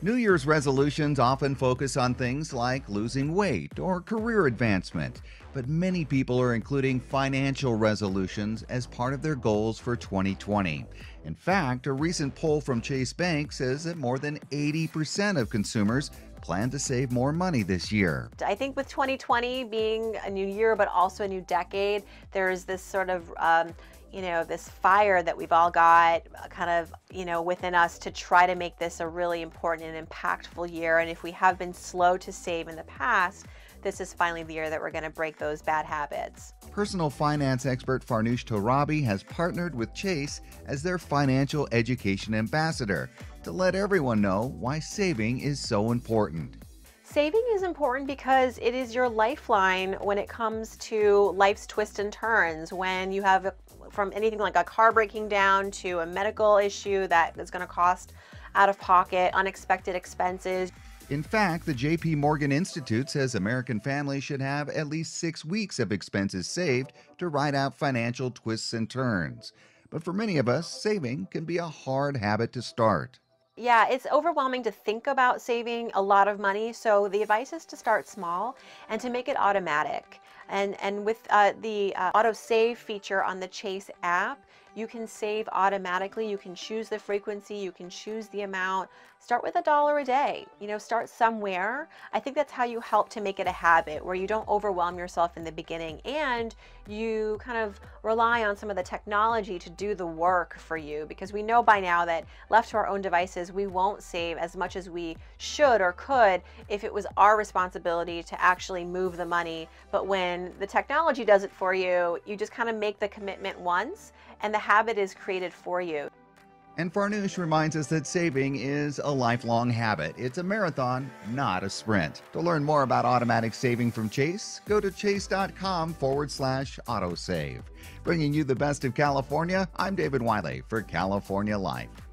New Year's resolutions often focus on things like losing weight or career advancement, but many people are including financial resolutions as part of their goals for 2020. In fact, a recent poll from Chase Bank says that more than 80% of consumers plan to save more money this year. I think with 2020 being a new year, but also a new decade, there's this sort of um, you know, this fire that we've all got uh, kind of, you know, within us to try to make this a really important and impactful year. And if we have been slow to save in the past, this is finally the year that we're going to break those bad habits. Personal finance expert Farnoosh Torabi has partnered with Chase as their financial education ambassador to let everyone know why saving is so important. Saving is important because it is your lifeline when it comes to life's twists and turns. When you have from anything like a car breaking down to a medical issue that is going to cost out of pocket, unexpected expenses. In fact, the JP Morgan Institute says American families should have at least six weeks of expenses saved to ride out financial twists and turns. But for many of us, saving can be a hard habit to start. Yeah, it's overwhelming to think about saving a lot of money. So the advice is to start small and to make it automatic. And, and with uh, the uh, auto save feature on the Chase app, you can save automatically. You can choose the frequency, you can choose the amount. Start with a dollar a day. You know, start somewhere. I think that's how you help to make it a habit where you don't overwhelm yourself in the beginning and you kind of rely on some of the technology to do the work for you because we know by now that left to our own devices, we won't save as much as we should or could if it was our responsibility to actually move the money. But when the technology does it for you, you just kind of make the commitment once and the habit is created for you. And Farnoosh reminds us that saving is a lifelong habit. It's a marathon, not a sprint. To learn more about automatic saving from Chase, go to chase.com forward slash autosave. Bringing you the best of California, I'm David Wiley for California Life.